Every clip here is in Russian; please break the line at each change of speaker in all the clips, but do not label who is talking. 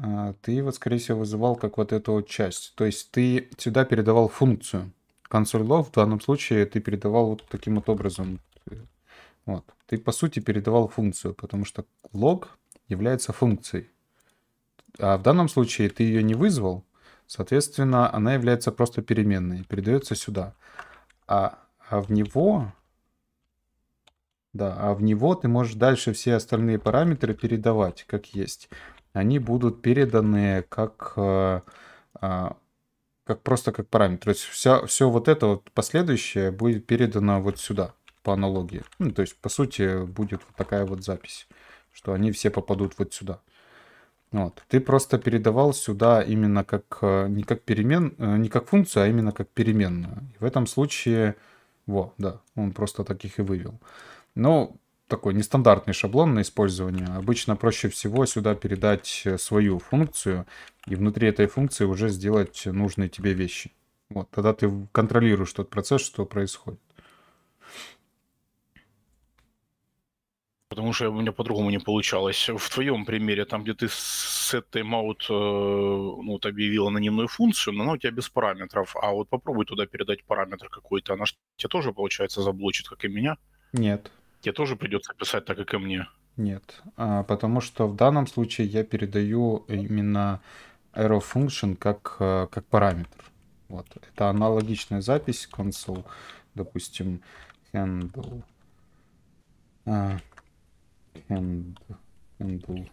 а, ты вот, скорее всего, вызывал как вот эту вот часть. То есть ты сюда передавал функцию. Консоль в данном случае ты передавал вот таким вот образом. Вот. Ты, по сути, передавал функцию, потому что log является функцией. А в данном случае ты ее не вызвал, соответственно, она является просто переменной, передается сюда. А, а в него... Да, а в него ты можешь дальше все остальные параметры передавать, как есть они будут переданы как, э, а, как просто как параметр. То есть вся, все вот это вот последующее будет передано вот сюда по аналогии. Ну, то есть, по сути, будет вот такая вот запись, что они все попадут вот сюда. Вот. Ты просто передавал сюда именно как э, не как перемен, э, не как функцию, а именно как переменную. И в этом случае, во, да, он просто таких и вывел. Но такой нестандартный шаблон на использование. Обычно проще всего сюда передать э, свою функцию и внутри этой функции уже сделать нужные тебе вещи. Вот, тогда ты контролируешь тот процесс, что происходит.
Потому что у меня по-другому не получалось. В твоем примере, там, где ты set timeout э, ну, вот объявил анонимную функцию, но она у тебя без параметров. А вот попробуй туда передать параметр какой-то. Она тебе тоже, получается, заблочит, как и меня?
Нет.
Тебе тоже придется писать так, как и мне.
Нет, а, потому что в данном случае я передаю именно arrow function как, э, как параметр. Вот. Это аналогичная запись console, допустим, handle, uh,
handle, handle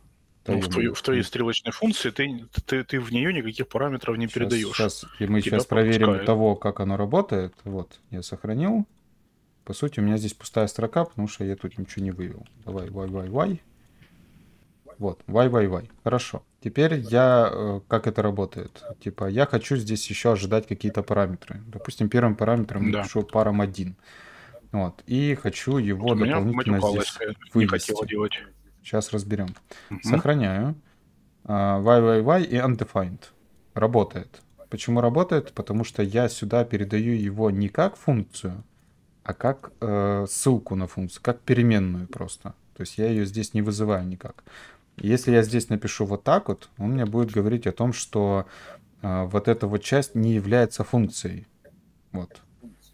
ну, в, твою, в твоей стрелочной функции ты, ты, ты в нее никаких параметров не сейчас, передаешь.
Сейчас, и мы Тебя сейчас проверим пропускает. того, как оно работает. Вот, я сохранил. По сути, у меня здесь пустая строка, потому что я тут ничего не вывел. Давай, y, y, y. Вот, y, y, y. Хорошо. Теперь я, э, как это работает? Типа, я хочу здесь еще ожидать какие-то параметры. Допустим, первым параметром да. напишу парам 1. Вот. И хочу его вот дополнительно здесь вывести. Сейчас разберем. Угу. Сохраняю. Uh, y, y, y и undefined. Работает. Почему работает? Потому что я сюда передаю его не как функцию, а как э, ссылку на функцию, как переменную просто. То есть я ее здесь не вызываю никак. Если я здесь напишу вот так вот, он мне будет говорить о том, что э, вот эта вот часть не является функцией. Вот.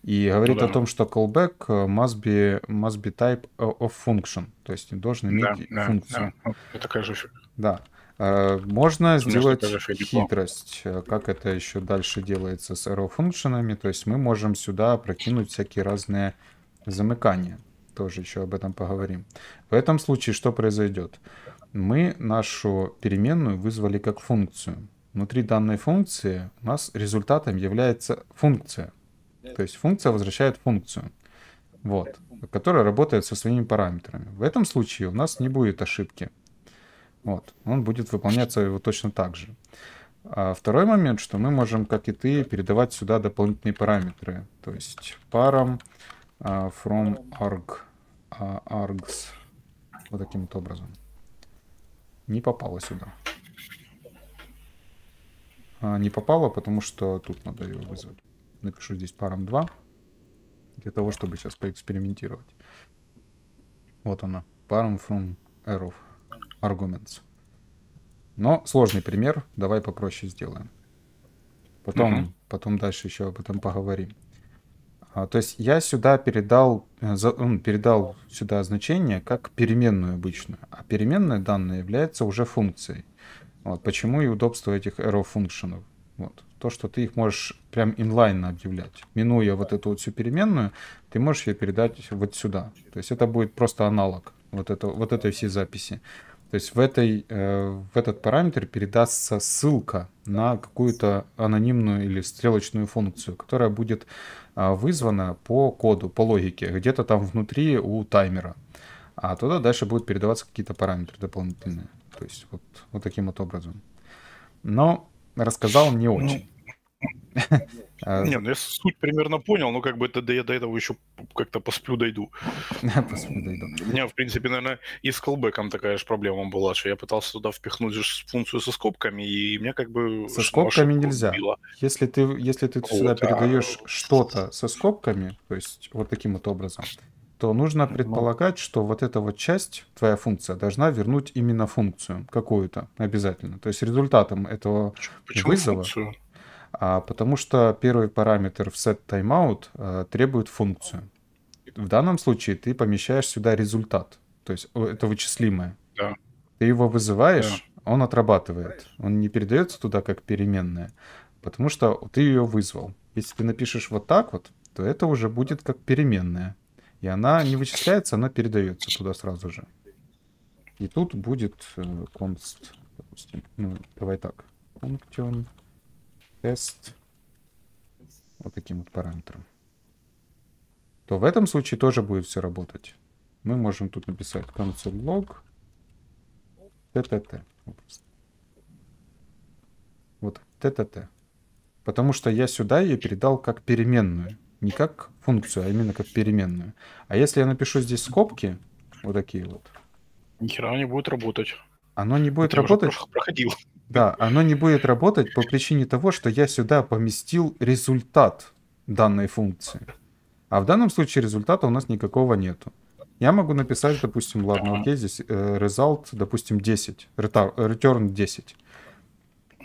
И говорит ну, да. о том, что callback э, must be, must be type of function. То есть должен иметь да, функцию.
Да, Это такая же
Да. Э, можно сделать хитрость, э, как это еще дальше делается с arrow функционами. То есть мы можем сюда прокинуть всякие разные замыкания. Тоже еще об этом поговорим. В этом случае что произойдет? Мы нашу переменную вызвали как функцию. Внутри данной функции у нас результатом является функция. То есть функция возвращает функцию. Вот, которая работает со своими параметрами. В этом случае у нас не будет ошибки. Вот, он будет выполняться его точно так же. А второй момент, что мы можем, как и ты, передавать сюда дополнительные параметры. То есть парам uh, from arg, uh, args. Вот таким вот образом. Не попало сюда. А, не попало, потому что тут надо ее вызвать. Напишу здесь парам 2. Для того, чтобы сейчас поэкспериментировать. Вот она. Парам from arrow arguments. Но сложный пример, давай попроще сделаем. Потом, угу. потом дальше еще об этом поговорим. А, то есть я сюда передал, э, за, ну, передал сюда значение как переменную обычную, а переменная данная является уже функцией. Вот, почему и удобство этих arrow функционов. Вот. То, что ты их можешь прям инлайнно объявлять. Минуя вот эту вот всю переменную, ты можешь ее передать вот сюда. То есть это будет просто аналог вот, это, вот этой всей записи. То есть в, этой, э, в этот параметр передастся ссылка на какую-то анонимную или стрелочную функцию, которая будет а, вызвана по коду, по логике, где-то там внутри у таймера. А туда дальше будут передаваться какие-то параметры дополнительные. То есть вот, вот таким вот образом. Но рассказал не очень.
А, не, ну я суть примерно понял, но как бы это, я до этого еще как-то посплю дойду. посплю дойду. У меня, в принципе, наверное, и с колбеком такая же проблема была, что я пытался туда впихнуть же функцию со скобками, и мне как бы...
Со скобками нельзя. Било. Если ты, если ты вот, сюда а... передаешь что-то со скобками, то есть вот таким вот образом, то нужно предполагать, что вот эта вот часть, твоя функция, должна вернуть именно функцию какую-то обязательно. То есть результатом этого Почему вызова... Функцию? А, потому что первый параметр в set timeout а, требует функцию. В данном случае ты помещаешь сюда результат. То есть это вычислимое.
Да.
Ты его вызываешь, да. он отрабатывает. Он не передается туда как переменная, потому что ты ее вызвал. Если ты напишешь вот так вот, то это уже будет как переменная. И она не вычисляется, она передается туда сразу же. И тут будет э, const, допустим. Ну, давай так. Function test вот таким вот параметром. То в этом случае тоже будет все работать. Мы можем тут написать console log ttt. Вот ttt. Потому что я сюда ее передал как переменную не как функцию, а именно как переменную. А если я напишу здесь скобки, вот такие вот.
Ни хера не будет работать.
Оно не будет Это работать.
Проходил.
Да, оно не будет работать по причине того, что я сюда поместил результат данной функции. А в данном случае результата у нас никакого нету. Я могу написать, допустим, ладно, окей, здесь э, result, допустим, 10, return 10.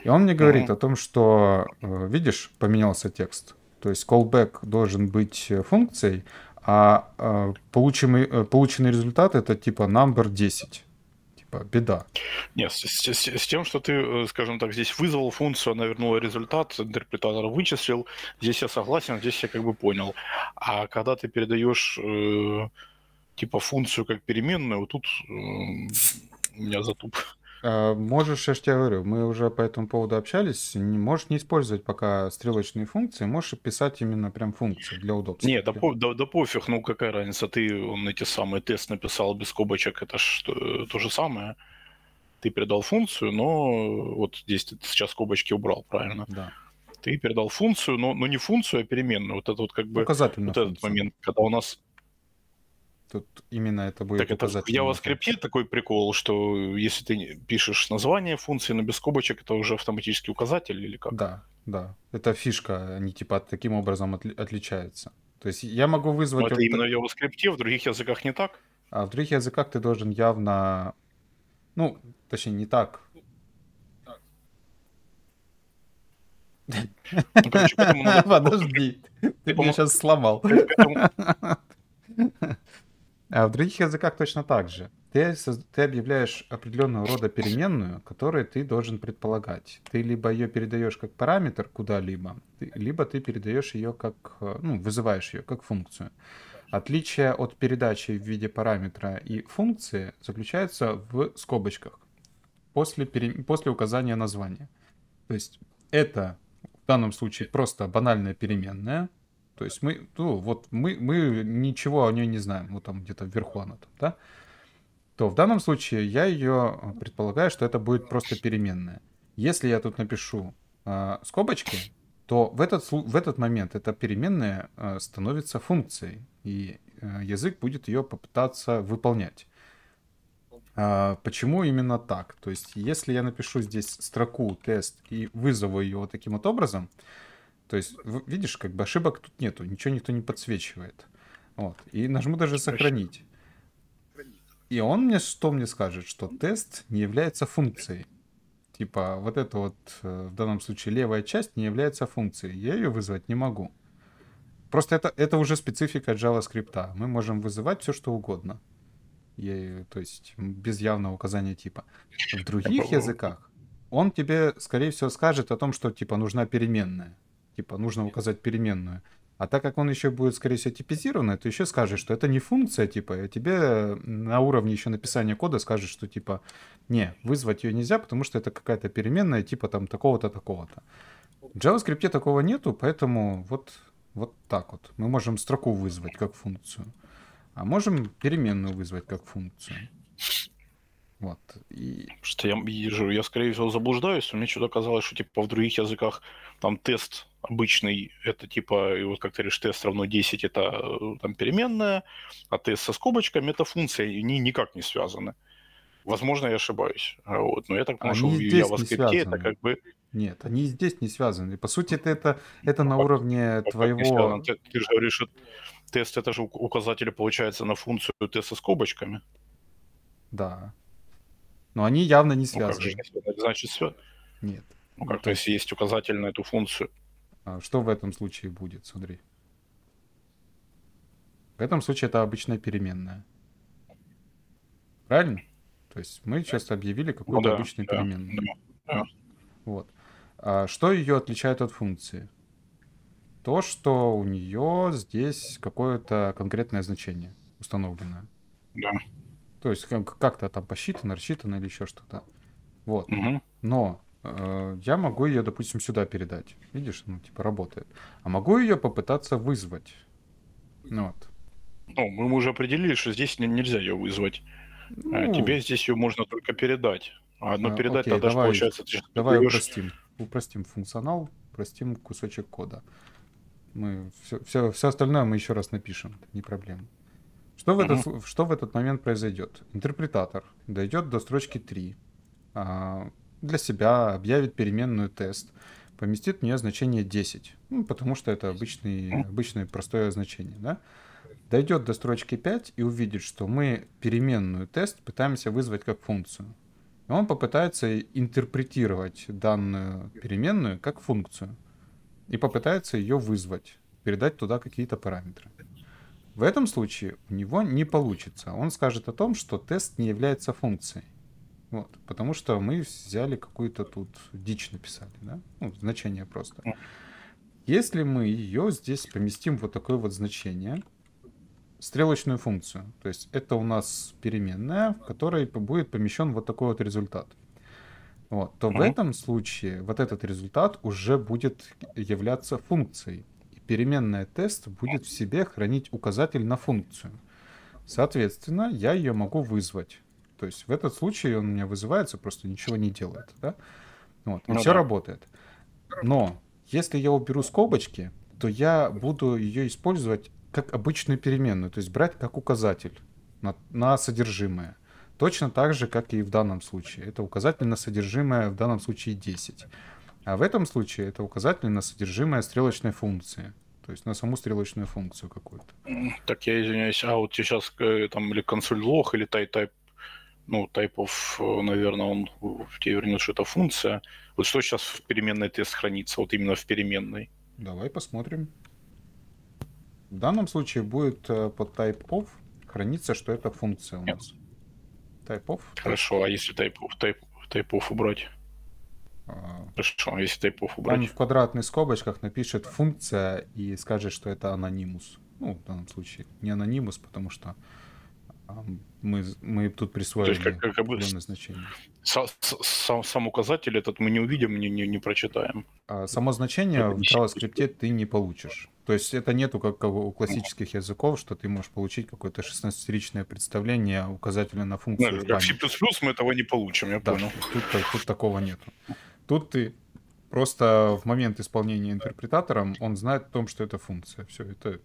И он мне говорит о том, что, э, видишь, поменялся текст. То есть callback должен быть э, функцией, а э, полученный, э, полученный результат это типа number 10 типа беда.
Нет, с, с, с тем, что ты, скажем так, здесь вызвал функцию, она вернула результат, интерпретатор вычислил, здесь я согласен, здесь я как бы понял. А когда ты передаешь э, типа функцию как переменную, вот тут э, меня затуп.
А, можешь, я же тебе говорю, мы уже по этому поводу общались, не, можешь не использовать пока стрелочные функции, можешь писать именно прям функции для удобства.
Не, да, по, да, да пофиг, ну какая разница, ты он эти самые тест написал без скобочек, это ж то, то же самое. Ты передал функцию, но вот здесь ты сейчас скобочки убрал, правильно?
Да.
Ты передал функцию, но, но не функцию, а переменную. Вот это вот как бы вот этот момент, когда у нас
Тут именно это будет
так это в JavaScript такой прикол, что если ты пишешь название функции, но без скобочек, это уже автоматический указатель или как?
Да, да. Это фишка, они типа таким образом отли- отличаются. То есть я могу вызвать... Но
это вот именно в JavaScript, в других языках не так?
А в других языках ты должен явно... Ну, точнее, не так. Ну, Подожди, ты меня сейчас сломал. А в других языках точно так же. Ты, ты объявляешь определенного рода переменную, которую ты должен предполагать. Ты либо ее передаешь как параметр куда-либо, либо ты передаешь ее как, ну, вызываешь ее как функцию. Отличие от передачи в виде параметра и функции заключается в скобочках после, пере... после указания названия. То есть это в данном случае просто банальная переменная, то есть мы, ну, вот мы, мы ничего о ней не знаем, вот там где-то вверху она там, да? То в данном случае я ее э, предполагаю, что это будет просто переменная. Если я тут напишу э, скобочки, то в этот, в этот момент эта переменная э, становится функцией, и э, язык будет ее попытаться выполнять. А, почему именно так? То есть, если я напишу здесь строку тест и вызову ее вот таким вот образом, то есть, видишь, как бы ошибок тут нету, ничего никто не подсвечивает. Вот. И нажму даже сохранить. И он мне что мне скажет, что тест не является функцией. Типа, вот эта вот, э, в данном случае, левая часть не является функцией. Я ее вызвать не могу. Просто это, это уже специфика JavaScript. Мы можем вызывать все, что угодно. И, то есть, без явного указания типа. В других языках он тебе, скорее всего, скажет о том, что, типа, нужна переменная типа нужно указать переменную. А так как он еще будет, скорее всего, типизированный, то еще скажешь, что это не функция, типа, и тебе на уровне еще написания кода скажет, что, типа, не, вызвать ее нельзя, потому что это какая-то переменная, типа, там, такого-то, такого-то. В JavaScript такого нету, поэтому вот, вот так вот. Мы можем строку вызвать как функцию, а можем переменную вызвать как функцию. Вот. И...
Что я вижу, я, скорее всего, заблуждаюсь, мне что-то казалось, что, типа, в других языках там тест обычный, это типа, и вот как ты говоришь, тест равно 10, это э, там переменная, а тест со скобочками это функция, и они никак не связаны. Возможно, я ошибаюсь. Вот. Но я так понимаю, что в JavaScript это как бы...
Нет, они здесь не связаны. По сути, это, это, это на уровне твоего...
Ты, ты же говоришь, тест это же указатели получается на функцию теста с скобочками.
Да. Но они явно не связаны.
Ну, как же, значит, все.
Нет.
Ну как, то есть есть указатель на эту функцию.
А что в этом случае будет, смотри. В этом случае это обычная переменная. Правильно? То есть мы сейчас объявили какую-то ну, да, обычную да, переменную. Да, да. Вот. А что ее отличает от функции? То, что у нее здесь какое-то конкретное значение установленное.
Да.
То есть как-то там посчитано, рассчитано или еще что-то. Вот. Угу. Но я могу ее, допустим, сюда передать. Видишь, ну, типа работает. А могу ее попытаться вызвать. Ну, вот.
Ну, мы уже определили, что здесь нельзя ее вызвать. А ну, тебе здесь ее можно только передать. А а, передать окей, тогда давай, же получается...
Ты давай даешь... упростим. Упростим функционал, упростим кусочек кода. Мы все, все, все остальное мы еще раз напишем, не проблема. Что в, этот, что в этот момент произойдет? Интерпретатор дойдет до строчки 3, а, для себя объявит переменную тест, поместит в нее значение 10, ну, потому что это обычный, обычное простое значение. Да? Дойдет до строчки 5 и увидит, что мы переменную тест пытаемся вызвать как функцию. И он попытается интерпретировать данную переменную как функцию и попытается ее вызвать, передать туда какие-то параметры. В этом случае у него не получится. Он скажет о том, что тест не является функцией. Вот, потому что мы взяли какую-то тут дичь написали, да? Ну, значение просто. Если мы ее здесь поместим вот такое вот значение, стрелочную функцию, то есть это у нас переменная, в которой будет помещен вот такой вот результат, вот, то mm-hmm. в этом случае вот этот результат уже будет являться функцией переменная тест будет в себе хранить указатель на функцию. Соответственно, я ее могу вызвать. То есть в этот случай он у меня вызывается, просто ничего не делает. Да? Вот, и ну, все да. работает. Но если я уберу скобочки, то я буду ее использовать как обычную переменную, то есть брать как указатель на, на содержимое. Точно так же, как и в данном случае. Это указатель на содержимое в данном случае 10. А в этом случае это указатель на содержимое стрелочной функции. То есть на саму стрелочную функцию какую-то.
Так я извиняюсь, а вот сейчас э, там или консоль или type ну, type of, наверное, он тебе вернет, что это функция. Вот что сейчас в переменной тест хранится, вот именно в переменной?
Давай посмотрим. В данном случае будет э, под type of храниться, что это функция у Нет. нас.
Type of. Хорошо, а если type of, type, type of убрать?
Хорошо, если тайпов убрать. Он в квадратных скобочках напишет функция и скажет, что это анонимус. Ну, в данном случае не анонимус, потому что мы, мы тут присвоили То есть, как, как бы значение.
Сам, сам указатель этот мы не увидим, не, не, не прочитаем.
А само значение в JavaScript ты не получишь. То есть это нету как у классических языков, что ты можешь получить какое-то 16-ричное представление указателя на функцию.
Да, как C++ мы этого не получим, я да, понял.
Тут, тут такого нету. Тут ты просто в момент исполнения интерпретатором он знает о том, что это функция. Все, это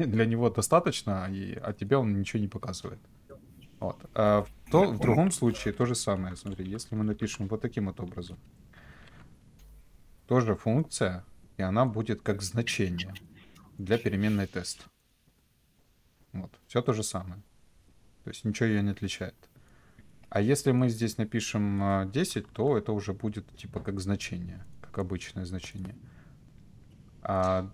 для него достаточно, и, а тебе он ничего не показывает. Вот. А в, то, в другом случае то же самое. Смотри, если мы напишем вот таким вот образом. Тоже функция, и она будет как значение для переменной тест. Вот. Все то же самое. То есть ничего ее не отличает. А если мы здесь напишем 10, а, то это уже будет типа как значение, как обычное значение. А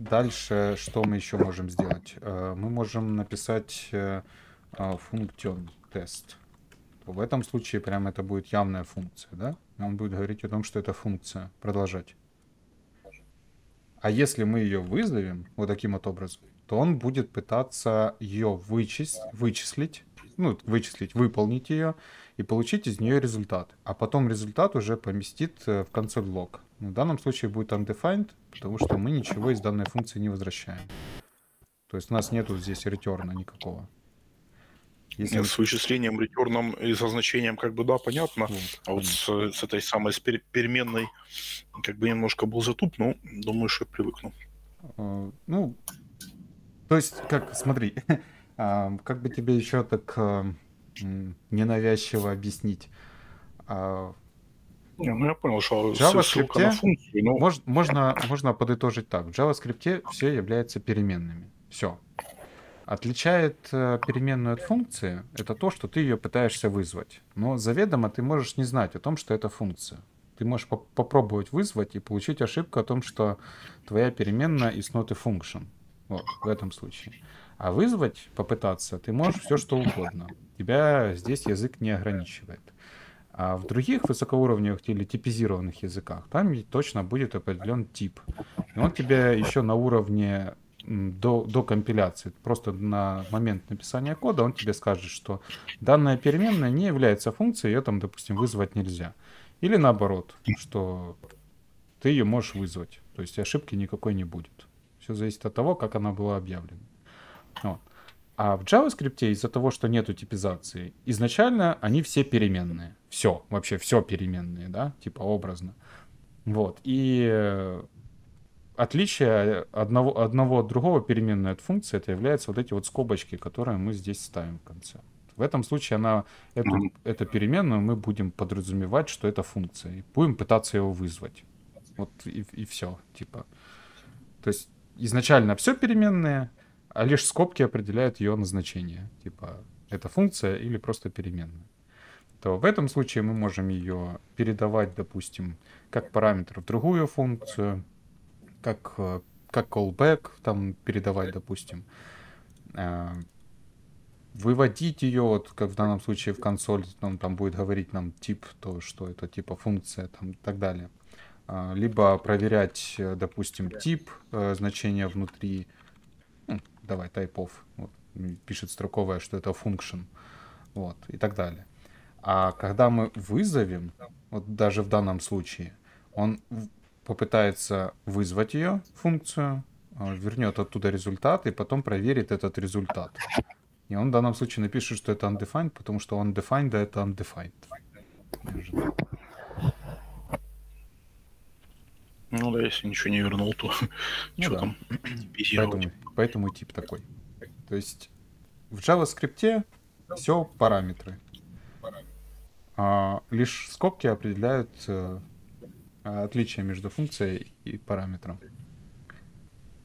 дальше что мы еще можем сделать? А, мы можем написать э, а, функцион тест. В этом случае прям это будет явная функция, да? Он будет говорить о том, что это функция. Продолжать. А если мы ее вызовем вот таким вот образом, то он будет пытаться ее вычесть, вычислить ну, вычислить, выполнить ее и получить из нее результат. А потом результат уже поместит э, в консоль лог. В данном случае будет undefined, потому что мы ничего из данной функции не возвращаем. То есть у нас нету здесь ретерна никакого.
Если... Нет, с вычислением, ретерном и со значением, как бы, да, понятно. Вот, а вот с, с этой самой с переменной, как бы немножко был затуп, но думаю, что я привыкну.
Uh, ну, то есть, как, смотри, А, как бы тебе еще так а, ненавязчиво объяснить? А,
Не, ну я понял, что
JavaScript на функцию, но... мож, можно, можно подытожить так. В JavaScript все являются переменными. Все. Отличает э, переменную от функции это то, что ты ее пытаешься вызвать. Но заведомо ты можешь не знать о том, что это функция. Ты можешь по попробовать вызвать и получить ошибку о том, что твоя переменная is not a function. Вот, в этом случае. А вызвать, попытаться, ты можешь все что угодно. Тебя здесь язык не ограничивает. А в других высокоуровневых или типизированных языках там точно будет определен тип. И он тебе еще на уровне до, до компиляции, просто на момент написания кода, он тебе скажет, что данная переменная не является функцией, ее там, допустим, вызвать нельзя. Или наоборот, что ты ее можешь вызвать. То есть ошибки никакой не будет. Все зависит от того, как она была объявлена. Вот. А в JavaScript из-за того, что нету типизации, изначально они все переменные. Все, вообще все переменные, да, типа образно. Вот. И э, отличие одного, одного от другого переменной от функции, это являются вот эти вот скобочки, которые мы здесь ставим в конце. В этом случае она, эту, mm-hmm. эту переменную мы будем подразумевать, что это функция. И будем пытаться его вызвать. Вот и, и все, типа. То есть изначально все переменные, а лишь скобки определяют ее назначение. Типа, это функция или просто переменная. То в этом случае мы можем ее передавать, допустим, как параметр в другую функцию, как, э, как callback там передавать, допустим. Э, выводить ее, вот как в данном случае в консоль, он там будет говорить нам тип, то, что это типа функция там и так далее. Э, либо проверять, допустим, тип, значение внутри, давай, typeof, вот, пишет строковое, что это function, вот, и так далее. А когда мы вызовем, вот даже в данном случае, он попытается вызвать ее, функцию, а, вернет оттуда результат и потом проверит этот результат. И он в данном случае напишет, что это undefined, потому что undefined, да, это undefined.
Ну да, если ничего не вернул, то ну, что да. там?
Поэтому, поэтому тип такой. То есть в JavaScript все параметры. А лишь скобки определяют э, отличие между функцией и параметром.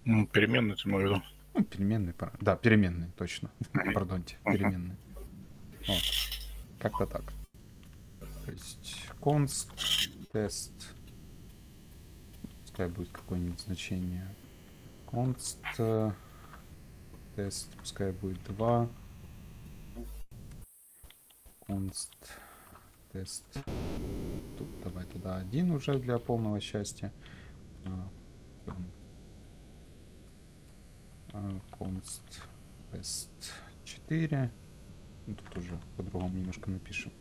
Ну, переменные ты имею в виду?
Ну, переменные, пара... да, переменные, точно. Пардонте, переменные. Вот. Как-то так. То есть const, тест, пускай будет какое-нибудь значение. const, тест, пускай будет 2. const, тест. Тут давай туда один уже для полного счастья. const, тест 4. Ну, тут уже по-другому немножко напишем.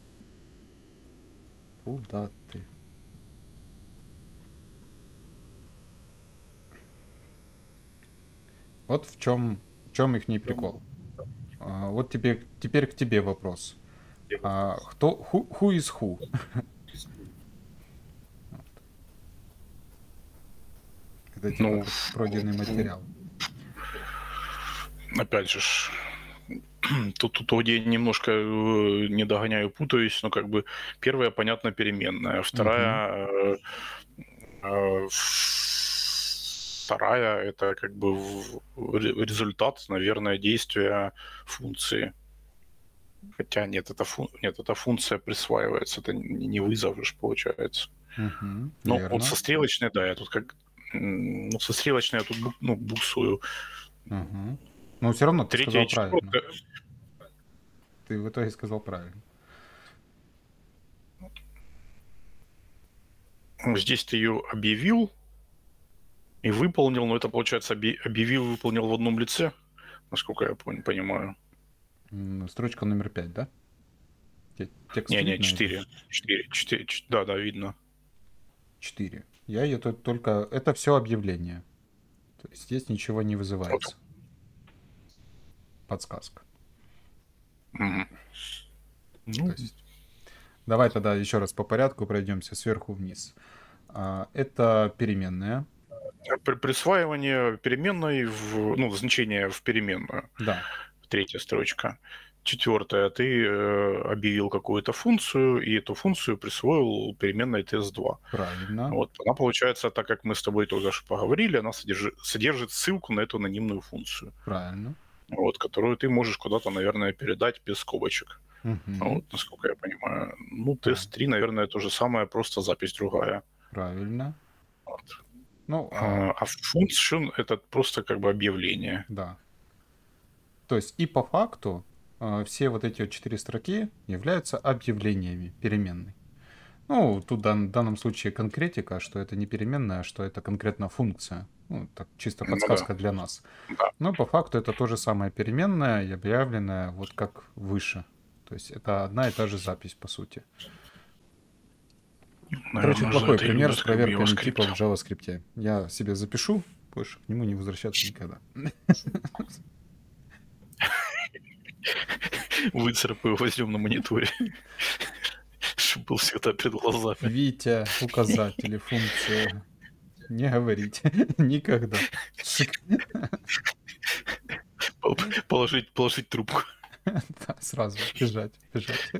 Куда ты? Вот в чем, в чем их не прикол. А, вот тебе, теперь к тебе вопрос. А, кто, who, who is who? Это типа ну, пройденный материал.
Опять же, тут, тут где немножко э, не догоняю, путаюсь, но как бы первая, понятно, переменная, вторая uh э, вторая это как бы результат, наверное, действия функции. Хотя нет, это, фун... нет, эта функция присваивается, это не вызов же получается. Угу, ну, верно. вот со стрелочной, да, я тут как... Ну, со стрелочной я тут ну, буксую.
Угу. Но все равно ты Третья сказал правильно. Ты в итоге сказал правильно.
Здесь ты ее объявил и выполнил, но это, получается, объявил, выполнил в одном лице, насколько я понимаю.
Строчка номер пять, да?
Текст не, не, четыре. Четыре, четыре, да, да, видно.
Четыре. Я ее только... Это все объявление. То есть здесь ничего не вызывается. Подсказка. Угу. Ну... есть... Давай тогда еще раз по порядку пройдемся сверху вниз. А, это переменная.
Присваивание переменной в, ну, значение в переменную.
Да
третья строчка. Четвертое, ты э, объявил какую-то функцию, и эту функцию присвоил переменной test2.
Правильно.
Вот, она получается, так как мы с тобой только что поговорили, она содержит, содержит ссылку на эту анонимную функцию.
Правильно.
Вот, которую ты можешь куда-то, наверное, передать без скобочек. Угу. Вот, насколько я понимаю. Ну, тест-3, наверное, то же самое, просто запись другая.
Правильно.
Вот. Ну, а, а function это просто как бы объявление.
Да. То есть и по факту э, все вот эти вот четыре строки являются объявлениями переменной. Ну, тут в данном случае конкретика, что это не переменная, а что это конкретно функция. Ну, так чисто подсказка ну, да. для нас. Да. Но по факту это то же самое переменная и объявленная вот как выше. То есть это одна и та же запись, по сути. Короче, плохой пример с проверкой типов в JavaScript. Я себе запишу, больше к нему не возвращаться никогда.
Выцарапаю, возьмем на мониторе. Чтобы был всегда перед глазами.
Витя, указатели, функция. Не говорить. Никогда.
Положить, положить трубку.
Да, сразу бежать, бежать.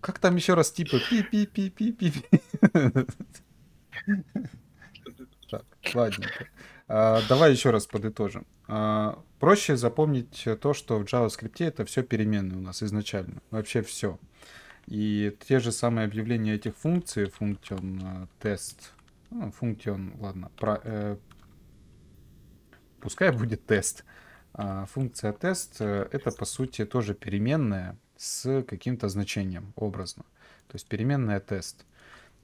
Как там еще раз типа пи-пи-пи-пи-пи? Так, ладненько. А, давай еще раз подытожим. А, проще запомнить то, что в JavaScript это все переменные у нас изначально. Вообще все. И те же самые объявления этих функций, функцион тест, ну, функцион, ладно, про, э, пускай будет тест. А, функция тест э, это по сути тоже переменная с каким-то значением образно. То есть переменная тест.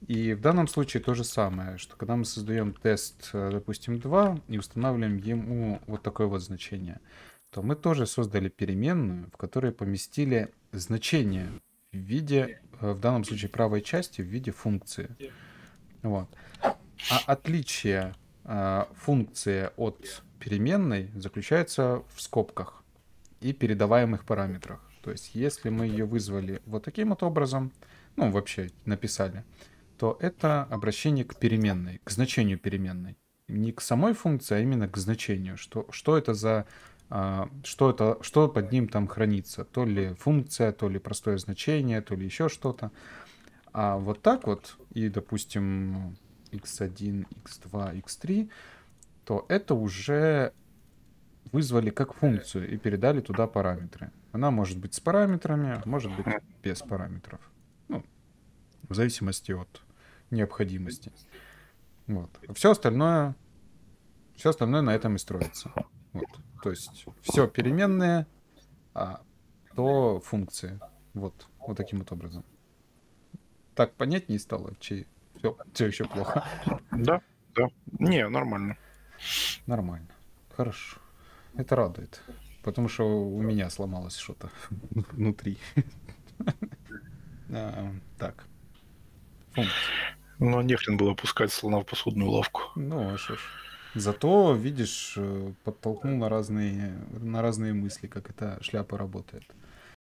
И в данном случае то же самое, что когда мы создаем тест, э, допустим, 2 и устанавливаем ему вот такое вот значение, то мы тоже создали переменную, в которой поместили значение в виде, э, в данном случае правой части, в виде функции. Вот. А отличие э, функции от переменной заключается в скобках и передаваемых параметрах. То есть, если мы ее вызвали вот таким вот образом, ну, вообще написали, то это обращение к переменной, к значению переменной. Не к самой функции, а именно к значению. Что, что это за... А, что, это, что под ним там хранится. То ли функция, то ли простое значение, то ли еще что-то. А вот так вот, и, допустим, x1, x2, x3, то это уже вызвали как функцию и передали туда параметры. Она может быть с параметрами, может быть без параметров. Ну, в зависимости от необходимости. Вот. Все остальное, все остальное на этом и строится. Вот. То есть все переменные, а то функции. Вот, вот таким вот образом. Так понятнее стало, че все, все еще плохо.
Да, да. Не, нормально.
Нормально. Хорошо. Это радует. Потому что у меня сломалось что-то внутри. А, так.
Ну, нехрен было пускать слона в посудную лавку.
Ну, а что ж. Зато, видишь, э, подтолкнул на разные, на разные мысли, как эта шляпа работает.